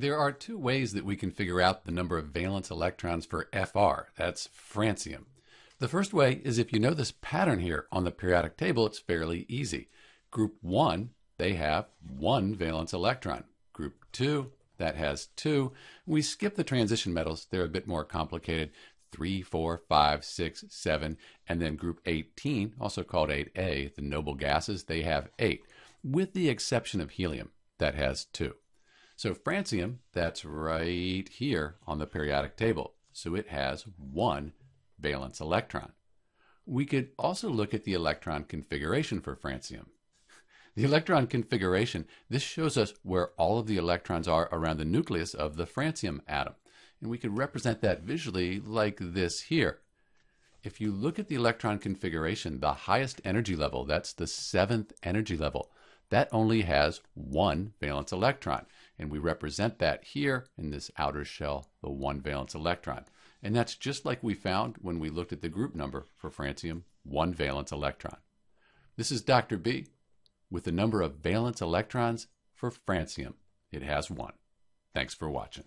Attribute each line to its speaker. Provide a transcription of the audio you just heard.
Speaker 1: There are two ways that we can figure out the number of valence electrons for Fr. That's francium. The first way is if you know this pattern here on the periodic table, it's fairly easy. Group 1, they have one valence electron. Group 2, that has two. We skip the transition metals, they're a bit more complicated. 3, 4, 5, 6, 7, and then group 18, also called 8A, the noble gases, they have 8, with the exception of helium, that has 2. So francium, that's right here on the periodic table. So it has one valence electron. We could also look at the electron configuration for francium. The electron configuration, this shows us where all of the electrons are around the nucleus of the francium atom. And we could represent that visually like this here. If you look at the electron configuration, the highest energy level, that's the seventh energy level, that only has one valence electron. And we represent that here in this outer shell, the one valence electron. And that's just like we found when we looked at the group number for francium, one valence electron. This is Dr. B with the number of valence electrons for francium. It has one. Thanks for watching.